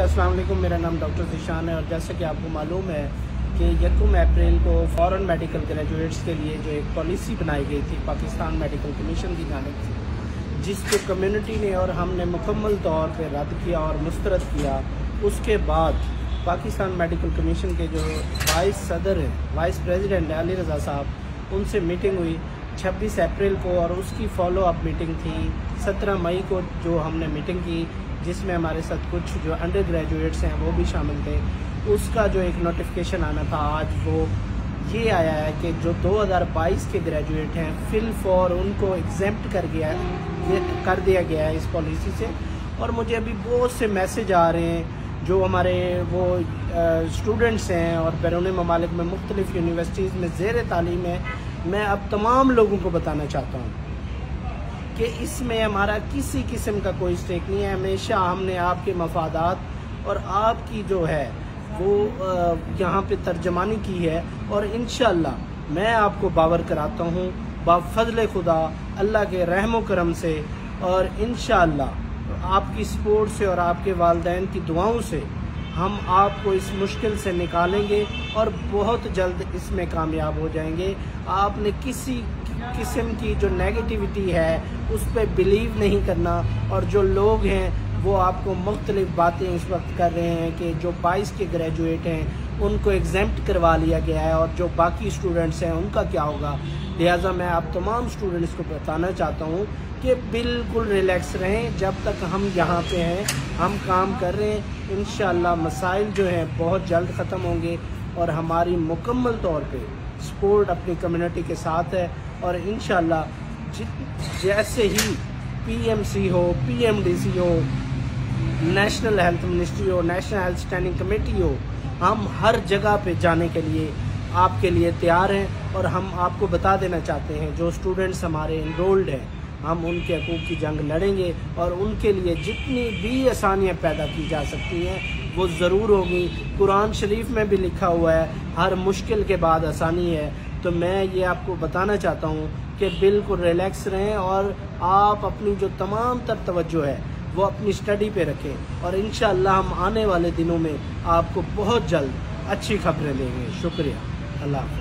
अस्सलाम वालेकुम, मेरा नाम डॉक्टर जिशान है और जैसे कि आपको मालूम है कि यकम अप्रैल को फॉरेन मेडिकल ग्रेजुएट्स के लिए जो एक पॉलिसी बनाई गई थी, पाकिस्तान मेडिकल कमीशन की जानब से जिसको कम्युनिटी ने और हमने मुकम्मल तौर पर रद्द किया और मुस्तरद किया। उसके बाद पाकिस्तान मेडिकल कमीशन के जो वाइस सदर हैं, वाइस प्रेसिडेंट अली रज़ा साहब, उनसे मीटिंग हुई 26 अप्रैल को और उसकी फॉलो अप मीटिंग थी 17 मई को जो हमने मीटिंग की। जिसमें हमारे साथ कुछ जो अंडर ग्रेजुएट्स हैं, वो भी शामिल थे। उसका जो एक नोटिफिकेशन आना था, आज वो ये आया है कि जो 2022 के ग्रेजुएट हैं फिल फॉर उनको एग्जेप्ट कर गया कर दिया गया है इस पॉलिसी से। और मुझे अभी बहुत से मैसेज आ रहे हैं, जो हमारे वो स्टूडेंट्स हैं और बैरून ममालिक में मुख्तलिफ़ यूनिवर्सिटीज़ में, जेर तालीम है। मैं अब तमाम लोगों को बताना चाहता हूँ। कि इसमें हमारा किसी किस्म का कोई स्टेक नहीं है। हमेशा हमने आपके मफादात और आपकी जो है, वो यहाँ पे तर्जमानी की है और इन मैं आपको बावर कराता हूँ। बाफजल खुदा, अल्लाह के रहम करम से और इन आपकी सपोर्ट से और आपके वालदेन की दुआओं से हम आपको इस मुश्किल से निकालेंगे और बहुत जल्द इसमें कामयाब हो जाएँगे। आपने किसी, किस्म की जो नेगेटिविटी है, उस पर बिलीव नहीं करना और जो लोग हैं, वो आपको मुख्तलिफ़ बातें इस वक्त कर रहे हैं कि जो 22 के ग्रेजुएट हैं उनको एग्जाम्प्ट करवा लिया गया है और जो बाकी स्टूडेंट्स हैं, उनका क्या होगा? लिहाजा मैं आप तमाम स्टूडेंट्स को बताना चाहता हूँ कि बिल्कुल रिलैक्स रहें। जब तक हम यहाँ पे हैं, हम काम कर रहे हैं इन मसाइल जो हैं, बहुत जल्द ख़त्म होंगे और हमारी मुकम्मल तौर पे सपोर्ट अपनी कम्युनिटी के साथ है और इन जैसे ही पीएमसी हो पीएमडीसी हो नेशनल हेल्थ मिनिस्ट्री हो नेशनल हेल्थ स्टैंडिंग कमेटी हो हम हर जगह पे जाने के लिए आपके लिए तैयार हैं और हम आपको बता देना चाहते हैं, जो स्टूडेंट्स हमारे इनरोल्ड हैं, हम उनके हकूक़ की जंग लड़ेंगे और उनके लिए जितनी भी आसानियाँ पैदा की जा सकती हैं, वो ज़रूर होगी। कुरान शरीफ में भी लिखा हुआ है, हर मुश्किल के बाद आसानी है। तो मैं ये आपको बताना चाहता हूँ कि बिल्कुल रिलैक्स रहें और आप अपनी जो तमाम तर तवज्जो है वो अपनी स्टडी पे रखें और इन हम आने वाले दिनों में आपको बहुत जल्द अच्छी खबरें देंगे। शुक्रिया। अल्लाह हाफ़